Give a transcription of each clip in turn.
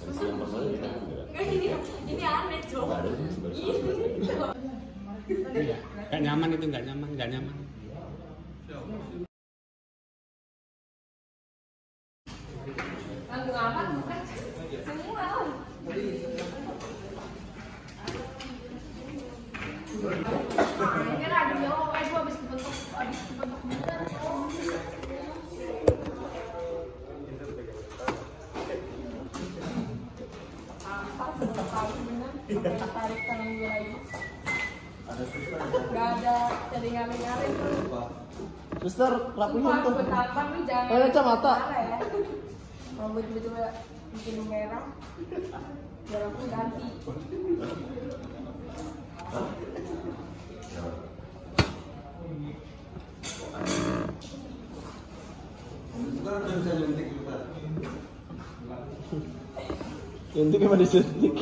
Versi yang pertama. Enggak ini aneh, Cok. Gak nyaman itu, gak nyaman, gak nyaman. Langsung aman bukan? Semua. Ini ada yang itu habis kebentuk habis kebentuk bukan. tarik tangan gue lagi Gak ada jadi ngaling-ngaling Suster, rapihin Sumpah, tuh. Pakai kacamata. ya. Rambut coba bikin merah Biar aku ganti Ini gimana disuntik?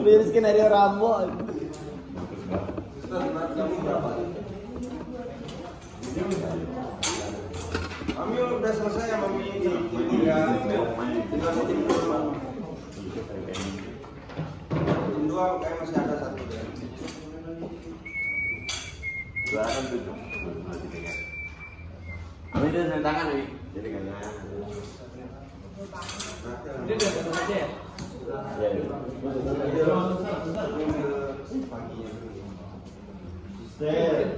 Ini skenario Rambo. Mami udah selesai ya mami ini. Tinggal tim dua. Tim dua kayak masih ada satu ya. Silakan duduk. Kami udah tanda tangan nih. Jadi kan ya. Dia udah satu saja ya. Ya, ya.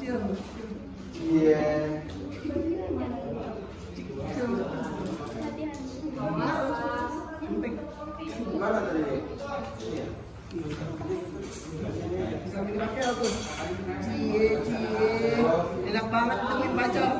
Iya. Iya. Enak banget main baca.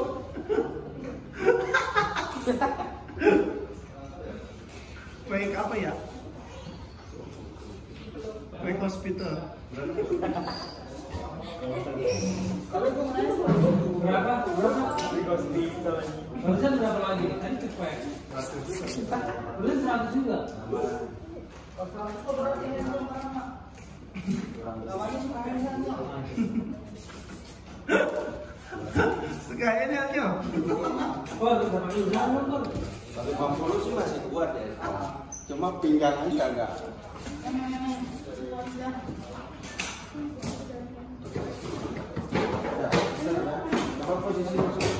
Baik apa ya? Baik hospital. Berapa? Berapa? Barusan berapa lagi? Tadi cepet. Seratus juga. Sekalian ya, Nyo. Oh, berapa dulu? Jangan Bor. Tapi 50 sih masih kuat ya. Cuma pinggang aja enggak. Apa posisi masuk?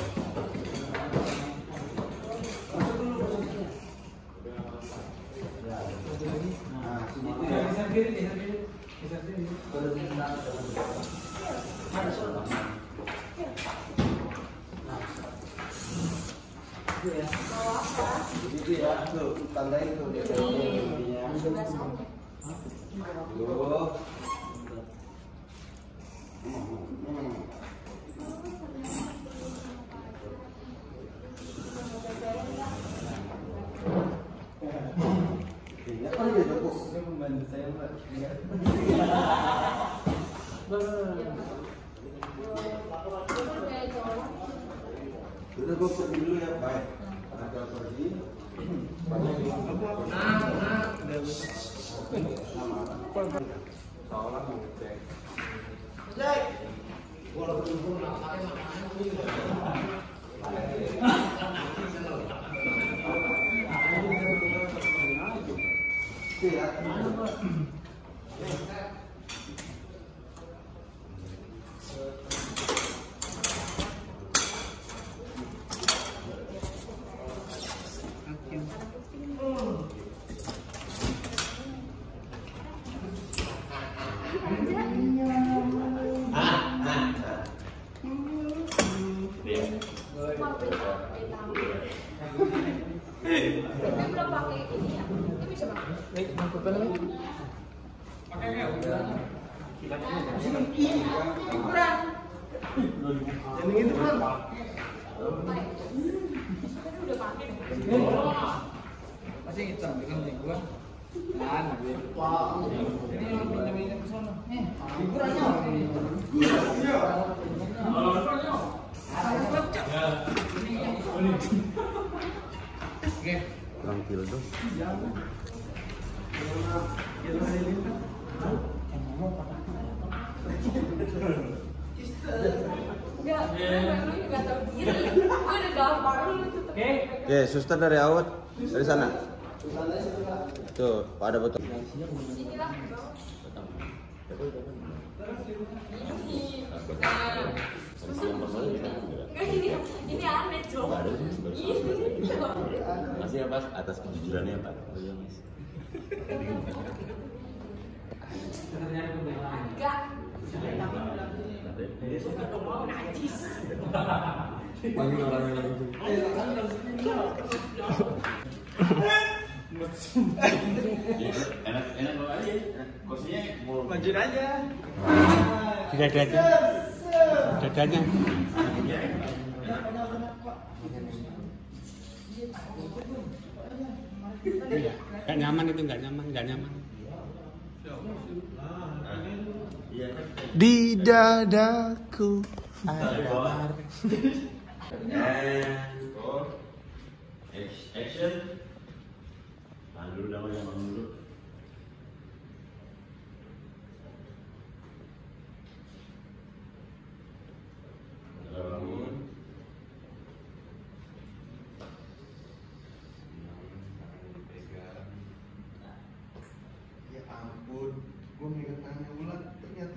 Masuk dulu posisinya. Nah, sini tuh ya. Geser kiri, geser kiri. Geser kiri. Itu ya, tuh tandain tuh dia. Sudah sampai Tuh. Ini kan dia cukup. Udah gue pergi dulu ya, baik. Ada pergi. Soalnya mau cek. Iya. Tapi belum pakai ini ya. Ini bisa pakai. Yang ini bro. udah pakai Masih hitam, kan di gua. Kan, ini yang pinjam-pinjam ke sana. Eh, hiburannya apa ini? Oke. Tranquil dong. enggak lu juga tahu diri gue udah gampang lu tutup Oke. Suster dari awet dari sana. Tuh, ada betul. ini nah ini ini aneh cok Masih ya Mas atas kejujurannya Pak. Oh iya Mas. Enak enak bawa aja. Kursinya mau Majuin aja. Tidak ada aja. Dadanya. Iya. Gak nyaman itu gak nyaman, gak nyaman. Di dadaku ada for action. Tahan dulu namanya bangun dulu. Bangun.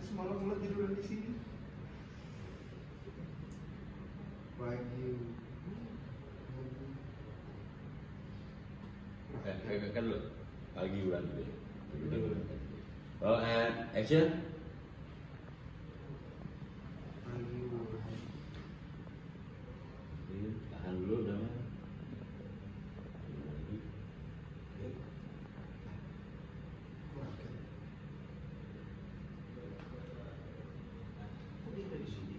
Semalam Ulat tidur di sini. Pagi. Kan, kan, kan lu pagi bulan dulu ya. Oh, and action. Pagi. Ini tahan dulu namanya. Dia dari sini.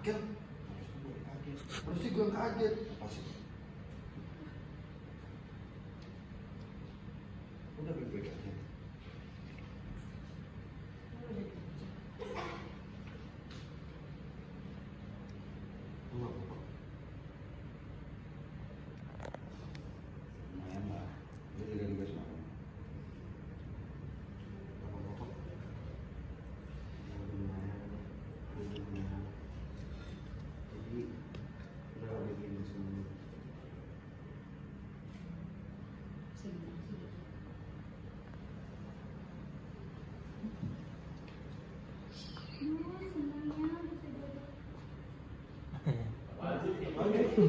Kaget. Harusnya gue kaget. Udah baik-baik aja. Enggak apa-apa. Lumayan lah. Dia juga juga semalam. Enggak apa-apa kok. Lumayan. Lumayan. Jadi, udah bikin semua.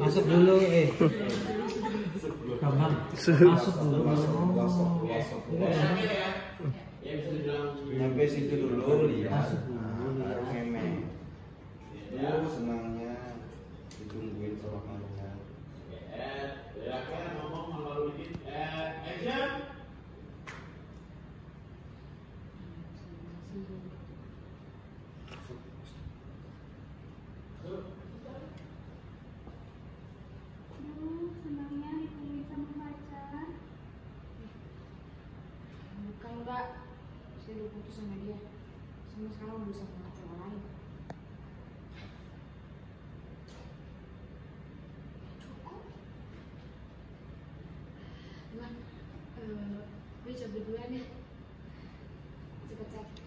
Masuk dulu eh. Gampang. Masuk dulu. Sampai situ dulu lihat. Baru meme. Itu senangnya ditungguin sama kalian. Aduh, senangnya ditungguin sama pacar. saya udah putus sama dia sama sekarang udah sama cowok lain. Cukup. Bang, eh, gue coba duluan ya cepet-cepet